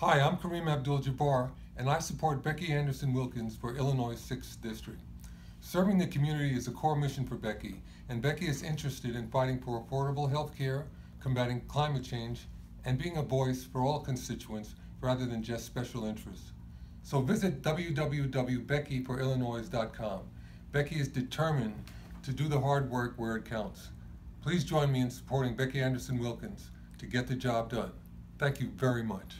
Hi, I'm Kareem Abdul-Jabbar, and I support Becky Anderson Wilkins for Illinois 6th District. Serving the community is a core mission for Becky, and Becky is interested in fighting for affordable health care, combating climate change, and being a voice for all constituents rather than just special interests. So visit www.beckyforillinois.com. Becky is determined to do the hard work where it counts. Please join me in supporting Becky Anderson Wilkins to get the job done. Thank you very much.